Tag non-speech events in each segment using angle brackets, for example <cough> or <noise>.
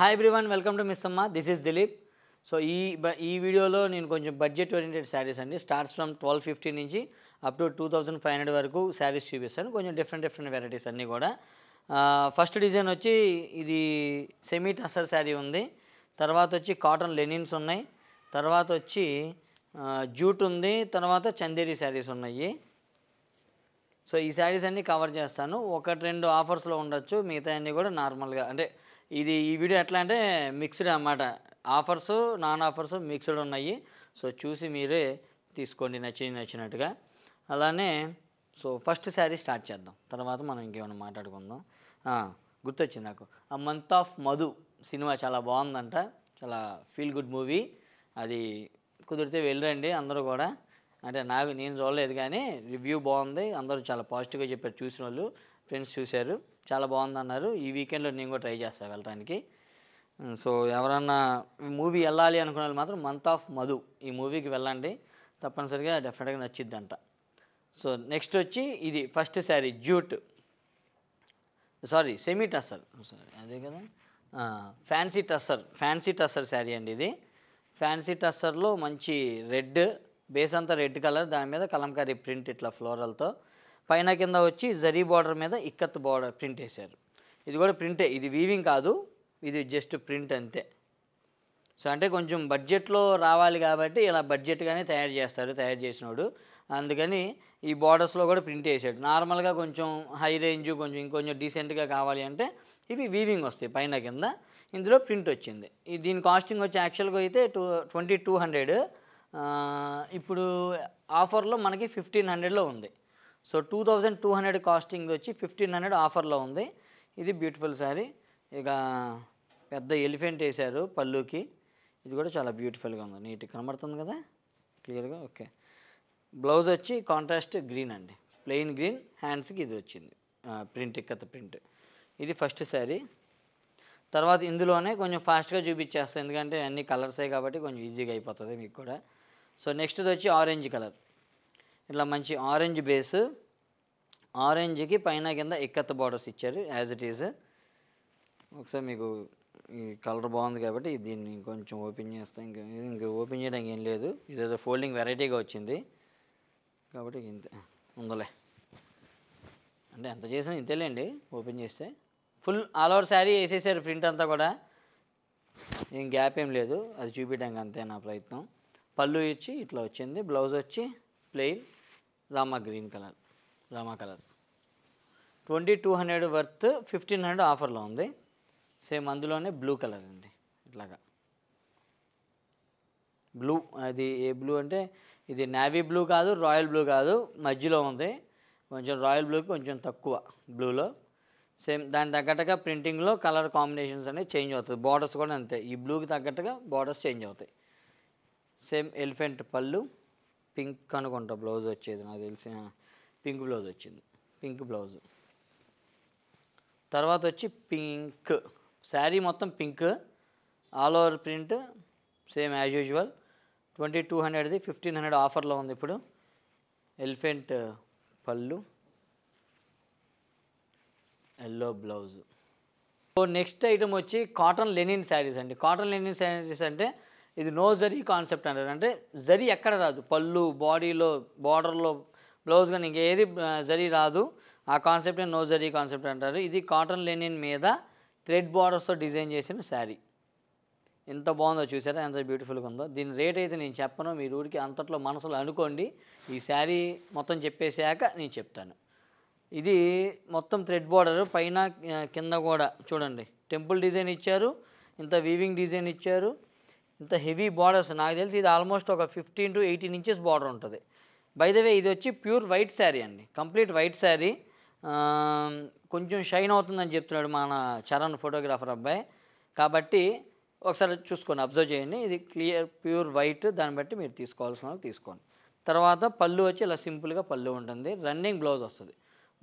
Hi everyone welcome to miss Amma this is Dilip so ఈ ఈ వీడియోలో నేను కొంచెం బడ్జెట్ ఓరియంటెడ్ శారీస్ అండి. స్టార్ట్స్ ఫ్రమ్ ట్వెల్వ్ ఫిఫ్టీ నుంచి up to two thousand five hundred వరకు శారీస్ చూపిస్తాను. కొంచెం డిఫరెంట్ డిఫరెంట్ వెరైటీస్ అన్నీ కూడా. ఫస్ట్ డిజైన్ వచ్చి ఇది సెమీ టసర్ శారీ ఉంది. తర్వాత వచ్చి కాటన్ లెనిన్స్ ఉన్నాయి. తర్వాత వచ్చి జూట్ ఉంది. తర్వాత చందేరి శారీస్ ఉన్నాయి. సో ఈ శారీస్ అన్నీ కవర్ చేస్తాను. ఒకటి రెండు ఆఫర్స్లో ఉండొచ్చు. మిగతా అన్నీ కూడా నార్మల్గా. అంటే ఇది ఈ వీడియో ఎట్లా అంటే మిక్స్డ్ అన్నమాట. ఆఫర్స్ నాన్ ఆఫర్స్ మిక్స్డ్ ఉన్నాయి. సో చూసి మీరే తీసుకోండి. నచ్చి నచ్చినట్టుగా. అలానే సో ఫస్ట్ శారీ స్టార్ట్ చేద్దాం. తర్వాత మనం ఇంకేమైనా మాట్లాడుకుందాం. గుర్తొచ్చింది నాకు. ఆ మంత్ ఆఫ్ మధు సినిమా చాలా బాగుందంట. చాలా ఫీల్ గుడ్ మూవీ. అది కుదిరితే వెళ్ళరండి అందరూ కూడా. అంటే నాకు నేను చూడలేదు కానీ రివ్యూ బాగుంది. అందరూ చాలా పాజిటివ్గా చెప్పారు చూసిన వాళ్ళు ఫ్రెండ్స్ చూశారు. చాలా బాగుంది అన్నారు ఈ వీకెండ్లో నేను కూడా ట్రై చేస్తాను వెళ్ళడానికి సో ఎవరన్నా మూవీ వెళ్ళాలి అనుకున్న వాళ్ళు మాత్రం మంత్ ఆఫ్ మధు ఈ మూవీకి వెళ్ళండి. తప్పనిసరిగా డెఫినెట్గా నచ్చిద్దంట. సో నెక్స్ట్ వచ్చి ఇది first sari jute sari semi tussar sari అదే కదా. ఫ్యాన్సీ టస్సర్ ఫ్యాన్సీ టస్సర్ శారీ అండి ఇది. ఫ్యాన్సీ టస్సర్లో మంచి రెడ్ బేస్ అంతా రెడ్ కలర్ దాని మీద కలంకారీ ప్రింట్ ఇట్లా ఫ్లోరల్తో. పైన కింద వచ్చి జరీ బార్డర్ మీద ఇక్కత్ బార్డర్ ప్రింట్ వేశారు. ఇది కూడా ప్రింటే ఇది వీవింగ్ కాదు ఇది జస్ట్ ప్రింట్ అంతే. సో అంటే కొంచెం బడ్జెట్లో రావాలి కాబట్టి ఇలా బడ్జెట్గానే తయారు చేస్తారు తయారు చేసినోడు. అందుకని ఈ బార్డర్స్లో కూడా ప్రింట్ వేసాడు. నార్మల్గా కొంచెం హై రేంజ్ కొంచెం ఇంకొంచెం డీసెంట్గా కావాలి అంటే ఇవి వీవింగ్ వస్తాయి పైన కింద. ఇందులో ప్రింట్ వచ్చింది. దీని కాస్టింగ్ వచ్చి యాక్చువల్గా అయితే టూ ట్వంటీ టూ హండ్రెడ్ ఇప్పుడు ఆఫర్లో మనకి ఫిఫ్టీన్ హండ్రెడ్లో ఉంది. So two thousand two hundred costing వచ్చి ఫిఫ్టీన్ హండ్రెడ్ ఆఫర్లో ఉంది. ఇది బ్యూటిఫుల్ శారీ. ఇక పెద్ద ఎలిఫెంట్ వేశారు పళ్ళుకి. ఇది కూడా చాలా బ్యూటిఫుల్గా ఉంది. నీట్గా కనబడుతుంది కదా? క్లియర్గా? ఓకే. బ్లౌజ్ వచ్చి కాంట్రాస్ట్ గ్రీన్ అండి. ప్లెయిన్ గ్రీన్ హ్యాండ్స్కి ఇది వచ్చింది. Print ikat print. ఇది ఫస్ట్ శారీ. తర్వాత ఇందులోనే కొంచెం ఫాస్ట్గా చూపించేస్తాను ఎందుకంటే అన్ని కలర్సే కాబట్టి కొంచెం ఈజీగా అయిపోతుంది మీకు కూడా. సో నెక్స్ట్ది వచ్చి ఆరెంజ్ కలర్. ఇట్లా మంచి ఆరెంజ్ బేస్. ఆరెంజ్కి పైన కింద ఇక్కత్ బార్డర్స్ ఇచ్చారు యాజ్ ఇట్ ఈజ్ ఒకసారి మీకు ఈ కలర్ బాగుంది కాబట్టి దీన్ని కొంచెం ఓపెన్ చేస్తాం. ఇంకా ఇంకా ఓపెన్ చేయడానికి ఏం లేదు. ఇదేదో ఫోల్డింగ్ వెరైటీగా వచ్చింది. కాబట్టి ఇంత ఉందలే. అంటే ఎంత చేసినా ఇంతేలేండి ఓపెన్ చేస్తే. ఫుల్ ఆల్ ఓవర్ శారీ వేసేసారు ప్రింట్ అంతా కూడా. ఏం గ్యాప్ ఏం లేదు అది చూపించడానికి అంతే నా ప్రయత్నం. పళ్ళు ఇచ్చి ఇట్లా వచ్చింది బ్లౌజ్ వచ్చి plain Rama green colour Rama colour twenty two hundred worth fifteen hundred ఆఫర్లో ఉంది. సేమ్ అందులోనే బ్లూ కలర్ అండి ఇట్లాగా. బ్లూ అది ఏ బ్లూ అంటే ఇది నావీ బ్లూ కాదు రాయల్ బ్లూ కాదు మధ్యలో ఉంది. కొంచెం రాయల్ బ్లూకి కొంచెం తక్కువ బ్లూలో సేమ్ దాని తగ్గట్టుగా ప్రింటింగ్లో కలర్ కాంబినేషన్స్ అనేవి చేంజ్ అవుతుంది బార్డర్స్ కూడా అంతే. ఈ బ్లూకి తగ్గట్టుగా బార్డర్స్ చేంజ్ అవుతాయి. సేమ్ ఎలిఫెంట్ పళ్ళు పింక్ అనుకుంటా బ్లౌజ్ వచ్చేది నాకు తెలిసి పింక్ బ్లౌజ్ వచ్చింది పింక్ బ్లౌజ్. తర్వాత వచ్చి పింక్ శారీ మొత్తం pink all over print same as usual. Twenty two హండ్రెడ్ది fifteen hundred ఆఫర్లో ఉంది ఇప్పుడు ఎలిఫెంట్ పళ్ళు yellow blouse. So next item వచ్చి కాటన్ లెనిన్ శారీస్ అండి. కాటన్ లెనిన్ శారీస్ అంటే ఇది నో జరీ కాన్సెప్ట్ అంటారు. అంటే జరీ ఎక్కడ రాదు. పళ్ళు బాడీలో బార్డర్లో బ్లౌజ్ కానీ ఇంకేది జరీ రాదు. ఆ కాన్సెప్ట్ నో జరీ కాన్సెప్ట్ అంటారు. ఇది కాటన్ లెనిన్ మీద థ్రెడ్ బార్డర్స్తో డిజైన్ చేసిన శారీ. ఎంత బాగుందో చూసారా? ఎంత బ్యూటిఫుల్గా ఉందో. దీని రేట్ అయితే నేను చెప్పను. మీరు ఊరికి అంతట్లో మనసులో అనుకోండి. ఈ శారీ మొత్తం చెప్పేసాక నేను చెప్తాను. ఇది మొత్తం థ్రెడ్ బార్డర్. పైన కింద కూడా చూడండి. టెంపుల్ డిజైన్ ఇచ్చారు. ఇంత వీవింగ్ డిజైన్ ఇచ్చారు. ఇంత హెవీ బార్డర్స్ నాకు తెలిసి ఇది ఆల్మోస్ట్ ఒక fifteen to eighteen inches border ఉంటుంది. బై ద వే ఇది వచ్చి ప్యూర్ వైట్ శారీ అండి. Complete white sari. కొంచెం షైన్ అవుతుందని చెప్తున్నాడు మన చరణ్ ఫోటోగ్రాఫర్ అబ్బాయి. కాబట్టి ఒకసారి చూసుకోండి అబ్జర్వ్ చేయండి. ఇది క్లియర్ ప్యూర్ వైట్. దాన్ని బట్టి మీరు తీసుకోవాల్సిన వాళ్ళు తీసుకోండి. తర్వాత పళ్ళు వచ్చి ఇలా సింపుల్గా పళ్ళు ఉంటుంది. రన్నింగ్ బ్లౌజ్ వస్తుంది.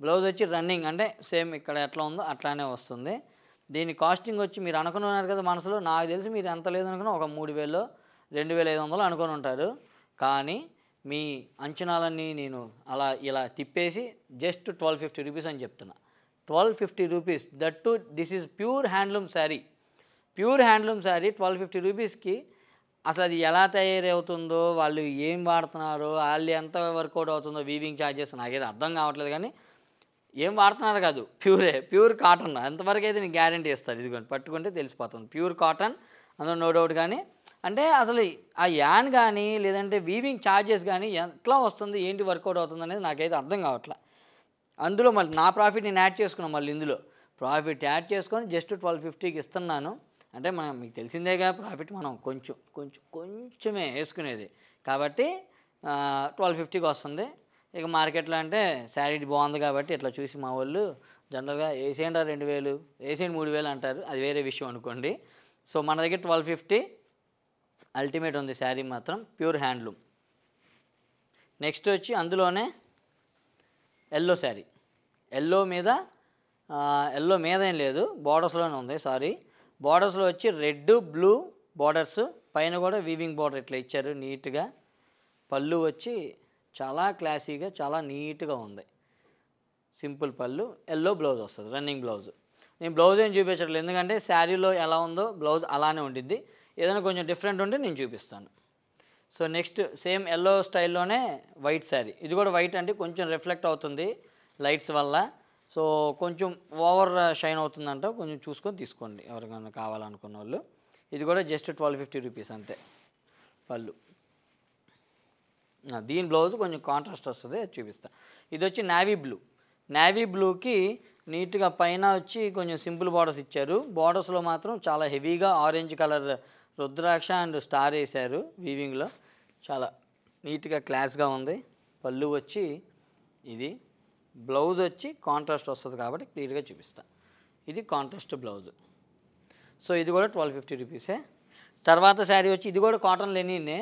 బ్లౌజ్ వచ్చి రన్నింగ్ అంటే సేమ్ ఇక్కడ ఎట్లా ఉందో అట్లానే వస్తుంది. దీని కాస్టింగ్ వచ్చి మీరు అనుకుని ఉన్నారు కదా మనసులో నాకు తెలిసి మీరు ఎంత లేదనుకున్నా ఒక మూడు వేలు రెండు వేల ఐదు వందలు అనుకొని ఉంటారు. కానీ మీ అంచనాలన్నీ నేను అలా ఇలా తిప్పేసి జస్ట్ ట్వెల్వ్ ఫిఫ్టీ రూపీస్ అని చెప్తున్నా. Twelve fifty rupees that too this is pure handloom sari pure handloom sari twelve fifty రూపీస్కి అసలు అది ఎలా తయారవుతుందో వాళ్ళు ఏం వాడుతున్నారో వాళ్ళు ఎంత వర్కౌట్ అవుతుందో వీవింగ్ ఛార్జెస్ నాకైతే అర్థం కావట్లేదు కానీ ఏం వాడుతున్నారు కాదు. ప్యూరే ప్యూర్ కాటన్. ఎంతవరకు అయితే నేను గ్యారంటీ ఇస్తాను. ఇదిగోండి పట్టుకుంటే తెలిసిపోతుంది. ప్యూర్ కాటన్ అందులో నో డౌట్ కానీ అంటే అసలు ఆ యాన్ కానీ లేదంటే వీవింగ్ ఛార్జెస్ కానీ ఎట్లా వస్తుంది ఏంటి వర్కౌట్ అవుతుంది అనేది నాకైతే అర్థం కావట్లే. అందులో మళ్ళీ నా ప్రాఫిట్ నేను యాడ్ చేసుకున్నాను మళ్ళీ ఇందులో. ప్రాఫిట్ యాడ్ చేసుకొని జస్ట్ ట్వెల్వ్ ఫిఫ్టీకి ఇస్తున్నాను. అంటే మనం మీకు తెలిసిందేగా ప్రాఫిట్ మనం కొంచెం కొంచెం కొంచెమే వేసుకునేది. కాబట్టి ట్వెల్వ్ ఫిఫ్టీకి వస్తుంది. ఇక మార్కెట్లో అంటే శారీ బాగుంది కాబట్టి ఇట్లా చూసి మా వాళ్ళు జనరల్గా వేసేయండి రెండు వేలు వేసేయండి మూడు వేలు అంటారు. అది వేరే విషయం అనుకోండి. సో మన దగ్గర ట్వెల్వ్ ఫిఫ్టీ అల్టిమేట్ ఉంది శారీ మాత్రం ప్యూర్ హ్యాండ్లూమ్. నెక్స్ట్ వచ్చి అందులోనే ఎల్లో శారీ. ఎల్లో మీద ఎల్లో మీద ఏం లేదు బార్డర్స్లోనే ఉంది సారీ. బార్డర్స్లో వచ్చి రెడ్ బ్లూ బార్డర్స్ పైన కూడా వీవింగ్ బార్డర్ ఇట్లా ఇచ్చారు నీట్గా. పళ్ళు వచ్చి చాలా క్లాసీగా చాలా నీట్గా ఉంది. సింపుల్ పళ్ళు ఎల్లో బ్లౌజ్ వస్తుంది రన్నింగ్ బ్లౌజ్. నేను బ్లౌజ్ ఏం చూపించట్లేదు ఎందుకంటే శారీలో ఎలా ఉందో బ్లౌజ్ అలానే ఉండిద్ది. ఏదైనా కొంచెం డిఫరెంట్ ఉంటే నేను చూపిస్తాను. సో నెక్స్ట్ సేమ్ ఎల్లో స్టైల్లోనే వైట్ శారీ. ఇది కూడా వైట్ అంటే కొంచెం రిఫ్లెక్ట్ అవుతుంది లైట్స్ వల్ల. సో కొంచెం ఓవర్ షైన్ అవుతుందంట కొంచెం చూసుకొని తీసుకోండి ఎవరికైనా కావాలనుకున్న వాళ్ళు ఇది కూడా జస్ట్ ట్వెల్వ్ ఫిఫ్టీ రూపీస్ అంతే పళ్ళు. దీని బ్లౌజ్ కొంచెం కాంట్రాస్ట్ వస్తుంది అది చూపిస్తా. ఇది వచ్చి నావీ బ్లూ నావీ బ్లూకి నీట్గా పైన వచ్చి కొంచెం సింపుల్ బార్డర్స్ ఇచ్చారు. బార్డర్స్లో మాత్రం చాలా హెవీగా orange colour rudraksha and star వేశారు వీవింగ్లో చాలా నీట్గా క్లాస్గా ఉంది. పళ్ళు వచ్చి ఇది. బ్లౌజ్ వచ్చి కాంట్రాస్ట్ వస్తుంది కాబట్టి క్లియర్గా చూపిస్తా. ఇది కాంట్రాస్ట్ బ్లౌజ్ సో ఇది కూడా ట్వెల్వ్ ఫిఫ్టీ రూపీసే తర్వాత శారీ వచ్చి ఇది కూడా కాటన్ లెనిన్నే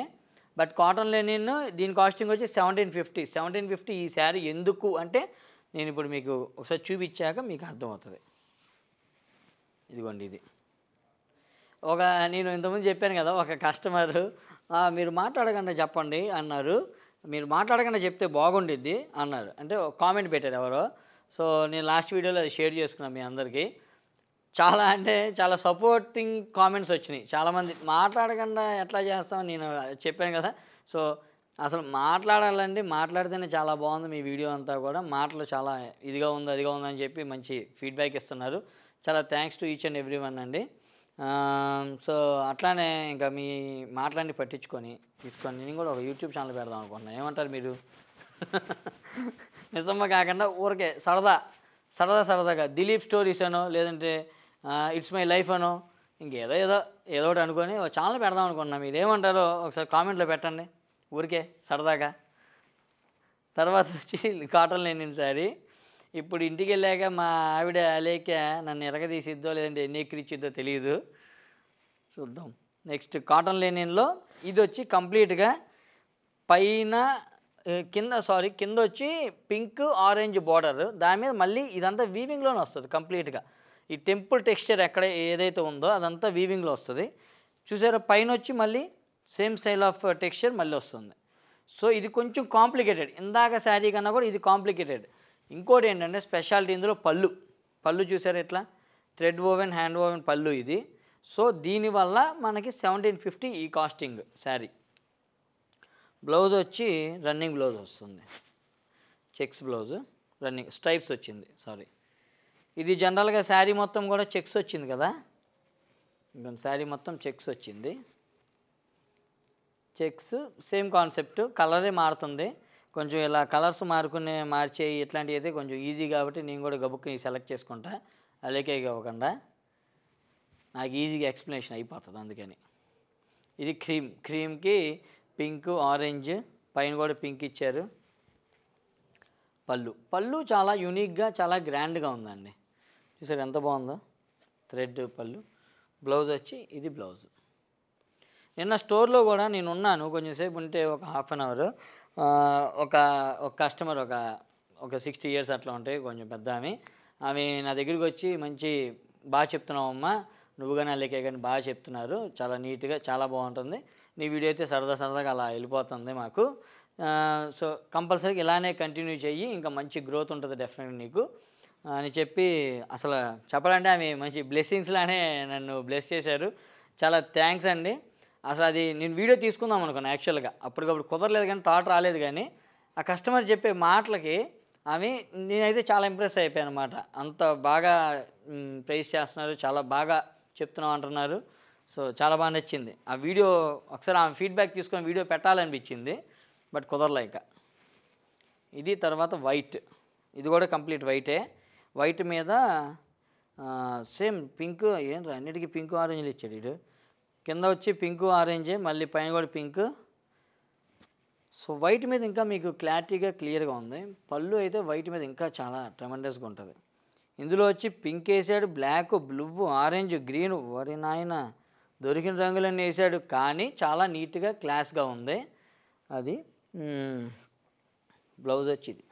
బట్ కాటన్ లెనిన్ దీని కాస్టింగ్ వచ్చి సెవెంటీన్ ఫిఫ్టీ. సెవెంటీన్ ఫిఫ్టీ ఈ శారీ ఎందుకు అంటే నేను ఇప్పుడు మీకు ఒకసారి చూపించాక మీకు అర్థమవుతుంది. ఇదిగోండి ఇది. ఒక నేను ఇంతకుముందు చెప్పాను కదా ఒక కస్టమర్ మీరు మాట్లాడకుండా చెప్పండి అన్నారు. మీరు మాట్లాడకుండా చెప్తే బాగుండిద్ది అన్నారు. అంటే కామెంట్ పెట్టారు ఎవరో. సో నేను లాస్ట్ వీడియోలో అది షేర్ చేసుకున్నాను మీ అందరికీ. చాలా అంటే చాలా సపోర్టింగ్ కామెంట్స్ వచ్చినాయి. చాలామంది మాట్లాడకుండా ఎట్లా చేస్తాం నేను చెప్పాను కదా. సో అసలు మాట్లాడాలండి మాట్లాడితేనే చాలా బాగుంది మీ వీడియో అంతా కూడా. మాటలు చాలా ఇదిగా ఉంది అదిగా ఉంది అని చెప్పి మంచి ఫీడ్బ్యాక్ ఇస్తున్నారు. చాలా thanks to each and every one అండి. సో అట్లానే ఇంకా మీ మాటలన్నీ పట్టించుకొని తీసుకొని నేను కూడా ఒక యూట్యూబ్ ఛానల్ పెడదాం అనుకుంటున్నాను ఏమంటారు మీరు? <laughs> నిజమ్మ కాకుండా ఊరికే సరదా సరదా సరదాగా. దిలీప్ స్టోరీస్ అనో లేదంటే ఇట్స్ మై లైఫ్ అనో ఇంకేదో ఏదో ఏదో ఒకటి అనుకొని ఛానల్ పెడదాం అనుకున్నాం మీరు ఏమంటారో ఒకసారి కామెంట్లో పెట్టండి. ఊరికే సరదాగా. తర్వాత వచ్చి కాటన్ లేని సారీ. ఇప్పుడు ఇంటికి వెళ్ళాక మా ఆవిడ లేక నన్ను ఎరగదీసిద్దో లేదంటే ఎన్ని ఎక్కిరిచ్చిద్దో తెలియదు చూద్దాం. నెక్స్ట్ కాటన్ లెనిన్లో ఇది వచ్చి కంప్లీట్గా పైన కింద సారీ కింద వచ్చి పింక్ ఆరెంజ్ బార్డర్. దాని మీద మళ్ళీ ఇదంతా వీవింగ్లోనే వస్తుంది కంప్లీట్గా. ఈ టెంపుల్ టెక్స్చర్ ఎక్కడ ఏదైతే ఉందో అదంతా వీవింగ్లో వస్తుంది. చూసారా పైన వచ్చి మళ్ళీ సేమ్ స్టైల్ ఆఫ్ టెక్స్చర్ మళ్ళీ వస్తుంది. సో ఇది కొంచెం కాంప్లికేటెడ్. ఇందాక శారీ కన్నా కూడా ఇది కాంప్లికేటెడ్. ఇంకోటి ఏంటంటే స్పెషాలిటీ ఇందులో పళ్ళు. పళ్ళు చూసారు ఎట్లా? థ్రెడ్ ఓవెన్ హ్యాండ్ ఓవెన్ పళ్ళు ఇది. సో దీనివల్ల మనకి సెవెంటీన్ ఫిఫ్టీ ఈ కాస్టింగ్ శారీ. బ్లౌజ్ వచ్చి రన్నింగ్ బ్లౌజ్ వస్తుంది. చెక్స్ బ్లౌజ్ రన్నింగ్ స్ట్రైప్స్ వచ్చింది సారీ. ఇది జనరల్గా శారీ మొత్తం కూడా చెక్స్ వచ్చింది కదా? శారీ మొత్తం చెక్స్ వచ్చింది. చెక్స్ సేమ్ కాన్సెప్ట్ కలరే మారుతుంది. కొంచెం ఇలా కలర్స్ మారుకునే మార్చే ఇట్లాంటివి అయితే కొంచెం ఈజీ కాబట్టి నేను కూడా గబుక్కుని సెలెక్ట్ చేసుకుంటా. అలేకే ఇవ్వకుండా నాకు ఈజీగా ఎక్స్ప్లెనేషన్ అయిపోతుంది అందుకని. ఇది క్రీమ్ క్రీమ్కి పింక్ ఆరెంజ్ పైన కూడా పింక్ ఇచ్చారు. పళ్ళు. పళ్ళు చాలా యూనిక్గా చాలా గ్రాండ్గా ఉందండి. చూసారు ఎంత బాగుందో? థ్రెడ్ పళ్ళు. బ్లౌజ్ వచ్చి ఇది బ్లౌజ్. నిన్న స్టోర్లో కూడా నేను ఉన్నాను కొంచెం సేపు ఉంటే ఒక హాఫ్ అన్ అవర్. ఒక ఒక కస్టమర్ ఒక ఒక సిక్స్టీ ఇయర్స్ అట్లా ఉంటాయి కొంచెం పెద్ద ఆమె. ఆమె నా దగ్గరికి వచ్చి మంచి బాగా చెప్తున్నావమ్మా నువ్వు కానీ అల్లికే కానీ బాగా చెప్తున్నారు చాలా నీట్గా చాలా బాగుంటుంది. నీ వీడియో అయితే సరదా సరదాగా అలా వెళ్ళిపోతుంది మాకు. సో కంపల్సరీగా ఇలానే కంటిన్యూ చెయ్యి ఇంకా మంచి గ్రోత్ ఉంటుంది డెఫినెట్గా నీకు. అని చెప్పి అసలు చెప్పాలంటే ఆమె మంచి బ్లెస్సింగ్స్లానే నన్ను బ్లెస్ చేశారు. చాలా థ్యాంక్స్ అండి. అసలు అది నేను వీడియో తీసుకుందాం అనుకున్నాను యాక్చువల్గా అప్పటికప్పుడు కుదరలేదు కానీ థాట్ రాలేదు కానీ ఆ కస్టమర్ చెప్పే మాటలకి ఆమె నేనైతే చాలా ఇంప్రెస్ అయిపోయాను అనమాట అంత బాగా ప్రైస్ చేస్తున్నారు చాలా బాగా చెప్తున్నాం అంటున్నారు. సో చాలా బాగా నచ్చింది. ఆ వీడియో ఒకసారి ఆమె ఫీడ్బ్యాక్ తీసుకొని వీడియో పెట్టాలనిపించింది బట్ కుదరలేక ఇది తర్వాత వైట్ ఇది కూడా కంప్లీట్ వైటే వైట్ మీద సేమ్ పింక్ ఏం అన్నిటికీ పింక్ ఆరెంజ్లు ఇచ్చాడు ఇడు కింద వచ్చి పింక్ ఆరెంజే మళ్ళీ పైన కూడా పింక్. సో వైట్ మీద ఇంకా మీకు క్లారిటీగా క్లియర్గా ఉంది. పళ్ళు అయితే వైట్ మీద ఇంకా చాలా ట్రెమండస్గా ఉంటుంది. ఇందులో వచ్చి పింక్ వేసాడు బ్లాక్ బ్లూ ఆరెంజ్ గ్రీన్. వరి నాయన దొరికిన రంగులన్నీ వేసాడు. కానీ చాలా నీట్గా క్లాస్గా ఉంది. అది బ్లౌజ్ వచ్చి ఇది.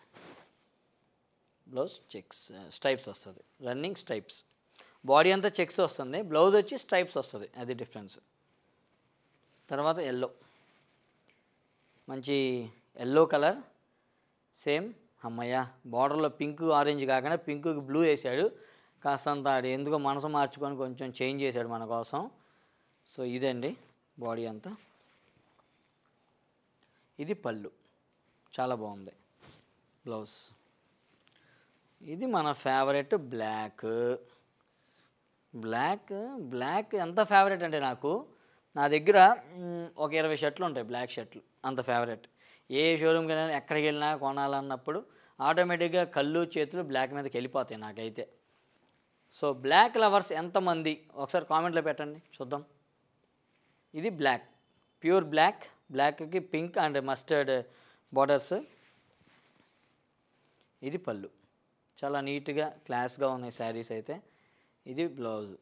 బ్లౌజ్ చెక్స్ స్ట్రైప్స్ వస్తుంది. Running stripes. బాడీ అంతా చెక్స్ వస్తుంది. బ్లౌజ్ వచ్చి స్ట్రైప్స్ వస్తుంది. అది డిఫరెన్స్. తర్వాత ఎల్లో. మంచి ఎల్లో కలర్. సేమ్. అమ్మయ్య! బార్డర్లో పింక్ ఆరెంజ్ కాకుండా పింక్కి బ్లూ వేసాడు. కాస్తంత ఎందుకో మనసు మార్చుకొని కొంచెం చేంజ్ చేశాడు మన కోసం. సో ఇదండి బాడీ అంతా. ఇది పళ్ళు. చాలా బాగుంది. బ్లౌజ్. ఇది మన ఫేవరెట్ బ్లాక్. బ్లాక్ బ్లాక్ ఎంత ఫేవరెట్ అంటే నాకు నా దగ్గర ఒక ఇరవై షర్ట్లు ఉంటాయి బ్లాక్ షర్ట్లు అంత ఫేవరెట్. ఏ షోరూమ్కి వెళ్ళినా ఎక్కడికి వెళ్ళినా కొనాలన్నప్పుడు ఆటోమేటిక్గా కళ్ళు చేతులు బ్లాక్ మీదకి వెళ్ళిపోతాయి నాకైతే. సో బ్లాక్ లవర్స్ ఎంతమంది? ఒకసారి కామెంట్లో పెట్టండి చూద్దాం. ఇది బ్లాక్ ప్యూర్ బ్లాక్ బ్లాక్కి పింక్ అండ్ మస్టర్డ్ బార్డర్స్. ఇది పళ్ళు. చాలా నీట్గా క్లాస్గా ఉన్నాయి శారీస్ అయితే. ఇది బ్లౌజ్.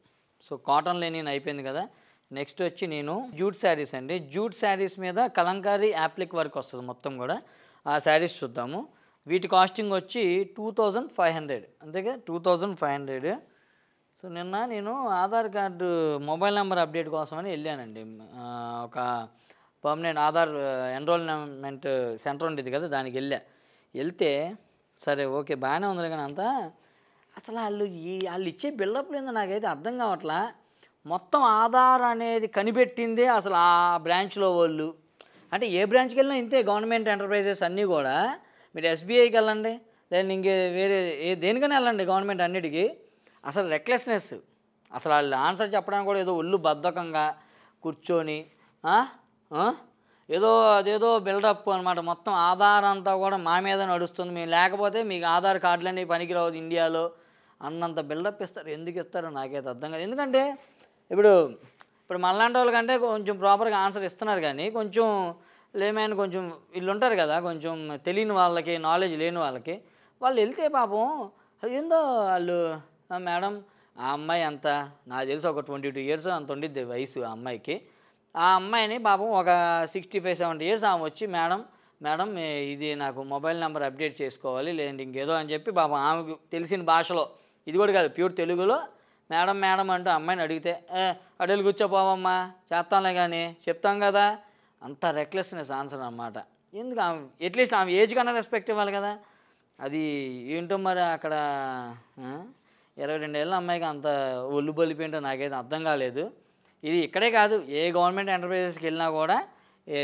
సో కాటన్ లెనిన్ అయిపోయింది కదా. నెక్స్ట్ వచ్చి నేను జూట్ శారీస్ అండి. జూట్ శారీస్ మీద కలంకారీ యాప్లిక్ వర్క్ వస్తుంది మొత్తం కూడా. ఆ శారీస్ చూద్దాము. వీటి కాస్టింగ్ వచ్చి టూ థౌజండ్ ఫైవ్ హండ్రెడ్. అంతేగా? Two thousand five hundred. So నిన్న నేను Aadhaar card mobile number update కోసమని వెళ్ళానండి. ఒక పర్మనెంట్ ఆధార్ ఎన్రోల్మెంట్ సెంటర్ ఉండేది కదా దానికి వెళ్ళా. వెళ్తే సరే ఓకే బాగానే ఉంది కానీ అంతా. అసలు వాళ్ళు ఈ వాళ్ళు ఇచ్చే బిల్డప్ ఏందో నాకైతే అర్థం కావట్లా. మొత్తం ఆధార్ అనేది కనిపెట్టిందే అసలు ఆ బ్రాంచ్లో వాళ్ళు. అంటే ఏ బ్రాంచ్కి వెళ్ళినా ఇంతే గవర్నమెంట్ ఎంటర్ప్రైజెస్ అన్నీ కూడా. మీరు ఎస్బీఐకి వెళ్ళండి లేదా ఇంకే వేరే ఏ దేనికైనా వెళ్ళండి గవర్నమెంట్ అన్నిటికీ. అసలు రెక్లెస్నెస్ అసలు వాళ్ళు ఆన్సర్ చెప్పడానికి కూడా ఏదో ఒళ్ళు బద్ధకంగా కూర్చొని ఏదో అదేదో బిల్డప్ అనమాట మొత్తం ఆధార్ అంతా కూడా మా మీద నడుస్తుంది. మేము లేకపోతే మీకు ఆధార్ కార్డులన్నీ పనికిరావు ఇండియాలో అన్నంత బిల్డప్ ఇస్తారు. ఎందుకు ఇస్తారో? నాకైతే అర్థం కాదు. ఎందుకంటే ఇప్పుడు ఇప్పుడు మళ్ళాంటి వాళ్ళకంటే కొంచెం ప్రాపర్గా ఆన్సర్ ఇస్తున్నారు కానీ కొంచెం లేమైనా కొంచెం వీళ్ళు ఉంటారు కదా కొంచెం తెలియని వాళ్ళకి నాలెడ్జ్ లేని వాళ్ళకి వాళ్ళు వెళ్తే పాపం ఏందో వాళ్ళు మేడం ఆ అమ్మాయి అంత నాకు తెలిసి ఒక ట్వంటీ టూ ఇయర్స్ అంత ఉండిద్ది వయసు ఆ అమ్మాయికి. ఆ అమ్మాయిని పాపం ఒక సిక్స్టీ ఫైవ్ సెవెంటీ ఇయర్స్ ఆమె వచ్చి మేడం మేడం ఇది నాకు మొబైల్ నెంబర్ అప్డేట్ చేసుకోవాలి లేదంటే ఇంకేదో అని చెప్పి పాపం ఆమెకు తెలిసిన భాషలో ఇది కూడా కాదు ప్యూర్ తెలుగులో మేడం మేడం అంటూ అమ్మాయిని అడిగితే ఏ అడలు కూర్చోపోవమ్మా చేస్తాంలే కానీ చెప్తాం కదా? అంత రెక్లెస్నెస్ ఆన్సర్ అన్నమాట. ఎందుకు ఆమె అట్లీస్ట్ ఆమె ఏజ్ కన్నా రెస్పెక్ట్ ఇవ్వాలి కదా? అది ఏంటో మరి అక్కడ ఇరవై రెండేళ్ళ అమ్మాయికి అంత ఒళ్ళు బలిపోయింటో నాకైతే అర్థం కాలేదు. ఇది ఇక్కడే కాదు ఏ గవర్నమెంట్ ఎంటర్ప్రైజెస్కి వెళ్ళినా కూడా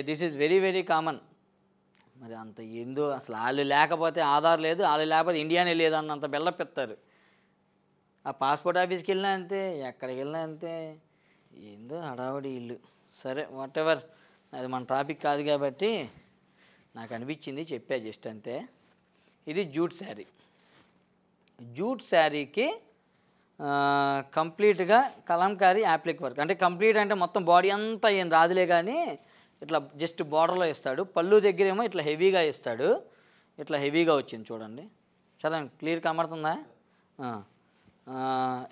this is very very common మరి అంత ఏందో అసలు వాళ్ళు లేకపోతే ఆధార్ లేదు వాళ్ళు లేకపోతే ఇండియానే లేదు అన్నంత బెల్లపెత్తారు ఆ పాస్పోర్ట్ ఆఫీస్కి వెళ్ళినా అంతే ఎక్కడికి వెళ్ళినా అంతే. ఏందో హడావడి ఇల్లు. సరే వాట్ ఎవర్ అది మన టాపిక్ కాదు కాబట్టి నాకు అనిపించింది చెప్పా జస్ట్ అంతే. ఇది జూట్ శారీ. జూట్ శారీకి కంప్లీట్గా కలంకారీ యాప్లిక్ వర్క్ అంటే కంప్లీట్ అంటే మొత్తం బాడీ అంతా ఏం రాదులే కానీ ఇట్లా జస్ట్ బార్డర్లో ఇస్తాడు. పళ్ళు దగ్గరేమో ఇట్లా హెవీగా ఇస్తాడు. ఇట్లా హెవీగా వచ్చింది చూడండి. చాలా క్లియర్ కమడుతుందా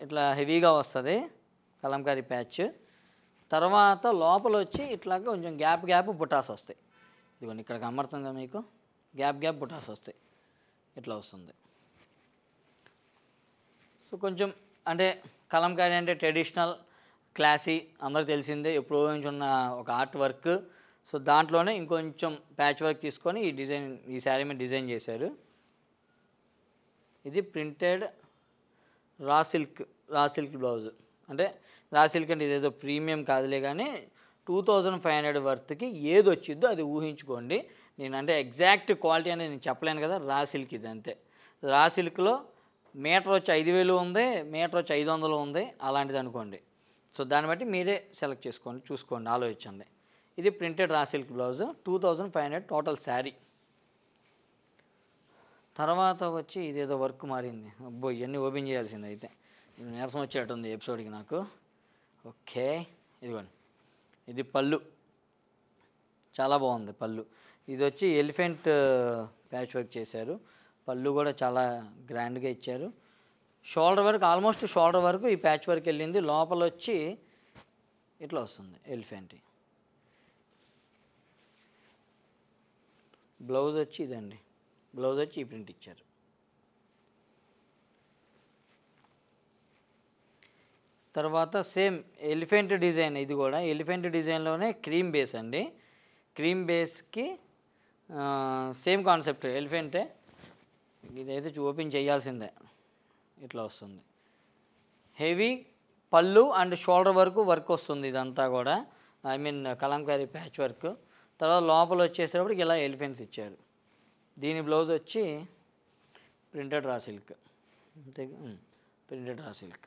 ఇట్లా హెవీగా వస్తుంది కలంకారీ ప్యాచ్ తర్వాత లోపల వచ్చి ఇట్లా కొంచెం గ్యాప్ గ్యాప్ బుటాస్ వస్తాయి. ఇదిగోండి ఇక్కడ కనబడుతుందా మీకు? గ్యాప్ గ్యాప్ బుటాస్ వస్తాయి. ఇట్లా వస్తుంది. సో కొంచెం అంటే కలంకారీ అంటే ట్రెడిషనల్ క్లాసీ అందరికి తెలిసిందే. ఎప్పుడో నుంచి ఉన్న ఒక ఆర్ట్ వర్క్. సో దాంట్లోనే ఇంకొంచెం ప్యాచ్ వర్క్ తీసుకొని ఈ డిజైన్ ఈ శారీ మీద డిజైన్ చేశారు. ఇది ప్రింటెడ్ రా సిల్క్ రా సిల్క్ బ్లౌజ్. అంటే రా సిల్క్ అంటే ఇదేదో ప్రీమియం కాదులే కానీ టూ థౌజండ్ ఫైవ్ హండ్రెడ్ వర్త్కి ఏది వచ్చిద్దో అది ఊహించుకోండి. నేను అంటే ఎగ్జాక్ట్ క్వాలిటీ అనేది నేను చెప్పలేను కదా రా సిల్క్ ఇది అంతే. రా సిల్క్లో మీటర్ వచ్చి ఐదు వేలు ఉంది మీటర్ వచ్చి ఐదు వందలు ఉంది అలాంటిది అనుకోండి. సో దాన్ని బట్టి మీరే సెలెక్ట్ చేసుకోండి చూసుకోండి ఆలోచించండి. ఇది printed raw silk blouse two thousand five hundred total sari. తర్వాత వచ్చి ఇదేదో వర్క్ మారింది. అబ్బో ఇవన్నీ ఓపెన్ చేయాల్సింది అయితే. ఇది నీరసం వచ్చేటుంది ఎపిసోడ్కి నాకు. ఓకే ఇదిగోండి. ఇది పళ్ళు. చాలా బాగుంది పళ్ళు. ఇది వచ్చి ఎలిఫెంట్ ప్యాచ్ వర్క్ చేశారు. పళ్ళు కూడా చాలా గ్రాండ్గా ఇచ్చారు. షోల్డర్ వరకు ఆల్మోస్ట్ షోల్డర్ వరకు ఈ ప్యాచ్ వర్క్ వెళ్ళింది. లోపల వచ్చి ఇట్లా వస్తుంది ఎలిఫెంట్. బ్లౌజ్ వచ్చి ఇదండి. బ్లౌజ్ వచ్చి ఈ ప్రింట్ ఇచ్చారు. తర్వాత సేమ్ ఎలిఫెంట్ డిజైన్ ఇది కూడా. ఎలిఫెంట్ డిజైన్లోనే క్రీమ్ బేస్ అండి. క్రీమ్ బేస్కి సేమ్ కాన్సెప్ట్ ఎలిఫెంటే. ఇదైతే ఓపెన్ చేయాల్సిందే. ఇట్లా వస్తుంది. హెవీ పళ్ళు అండ్ షోల్డర్ వరకు వర్క్ వస్తుంది ఇదంతా కూడా. I mean kalamkari patch work. తర్వాత లోపల వచ్చేసేటప్పటికి ఇలా ఎలిఫెంట్స్ ఇచ్చారు. దీని బ్లౌజ్ వచ్చి ప్రింటెడ్ రా సిల్క్. అంతే ప్రింటెడ్ రా సిల్క్.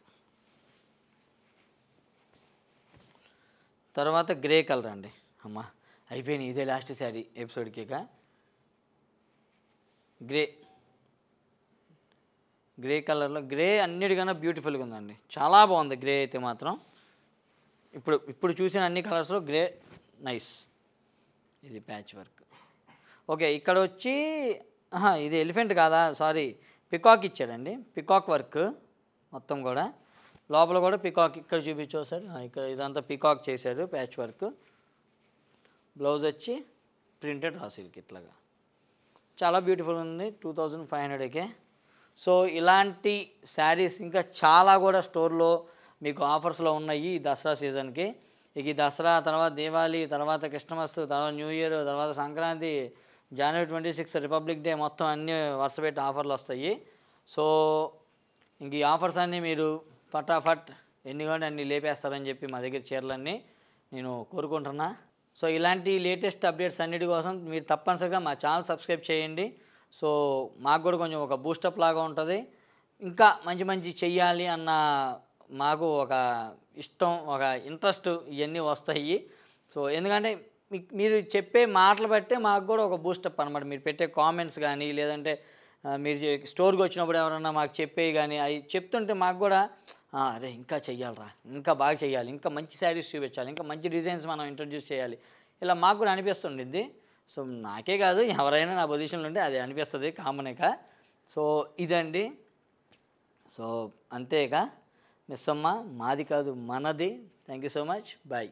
తర్వాత గ్రే కలర్ అండి. అమ్మా అయిపోయింది ఇదే లాస్ట్ శారీ ఎపిసోడ్కి ఇక గ్రే. గ్రే కలర్లో. గ్రే అన్నిటికన్నా బ్యూటిఫుల్గా ఉందండి. చాలా బాగుంది గ్రే అయితే మాత్రం. ఇప్పుడు ఇప్పుడు చూసిన అన్ని కలర్స్లో గ్రే నైస్. ఇది ప్యాచ్ వర్క్. ఓకే ఇక్కడ వచ్చి ఇది ఎలిఫెంట్ కాదా? సారీ పికాక్ ఇచ్చాడండి పికాక్ వర్క్ మొత్తం కూడా. లోపల కూడా పికాక్ ఇక్కడ చూపించో సార్. ఇక్కడ ఇదంతా పికాక్ చేశారు ప్యాచ్ వర్క్. బ్లౌజ్ వచ్చి ప్రింటెడ్ రాసిల్కి ఇట్లాగా. చాలా బ్యూటిఫుల్ ఉంది టూ థౌజండ్ ఫైవ్ హండ్రెడ్కే. సో ఇలాంటి శారీస్ ఇంకా చాలా కూడా స్టోర్లో మీకు ఆఫర్స్లో ఉన్నాయి ఈ దసరా సీజన్కి. ఇక ఈ దసరా తర్వాత దీవాళి తర్వాత క్రిస్టమస్ తర్వాత న్యూ ఇయర్ తర్వాత Sankranti January twenty six Republic Day మొత్తం అన్ని వరుస పెట్టి ఆఫర్లు వస్తాయి. సో ఇంక ఈ ఆఫర్స్ అన్నీ మీరు ఫటాఫట్ ఎన్ని కానీ అన్ని లేపేస్తారని చెప్పి మా దగ్గర చీరలన్నీ నేను కోరుకుంటున్నా. సో ఇలాంటి లేటెస్ట్ అప్డేట్స్ అన్నిటి కోసం మీరు తప్పనిసరిగా మా ఛానల్ సబ్స్క్రైబ్ చేయండి. సో మాకు కూడా కొంచెం ఒక బూస్టప్ లాగా ఉంటుంది. ఇంకా మంచి మంచి చెయ్యాలి అన్న మాకు ఒక ఇష్టం ఒక ఇంట్రెస్ట్ ఇవన్నీ వస్తాయి. సో ఎందుకంటే మీరు చెప్పే మాటలు బట్టే మాకు కూడా ఒక బూస్టప్ అనమాట మీరు పెట్టే కామెంట్స్ కానీ లేదంటే మీరు స్టోర్కి వచ్చినప్పుడు ఎవరన్నా మాకు చెప్పేవి కానీ అవి చెప్తుంటే మాకు కూడా అరే ఇంకా చెయ్యాలరా ఇంకా బాగా చేయాలి ఇంకా మంచి శారీస్ చూపించాలి ఇంకా మంచి డిజైన్స్ మనం ఇంట్రడ్యూస్ చేయాలి. ఇలా మాకు కూడా అనిపిస్తుండిద్ది. సో నాకే కాదు ఎవరైనా నా పొజిషన్లో ఉంటే అది అనిపిస్తుంది కామనేక సో ఇదండి. సో అంతేగా మిస్ అమ్మ మాది కాదు మనది. Thank you so much bye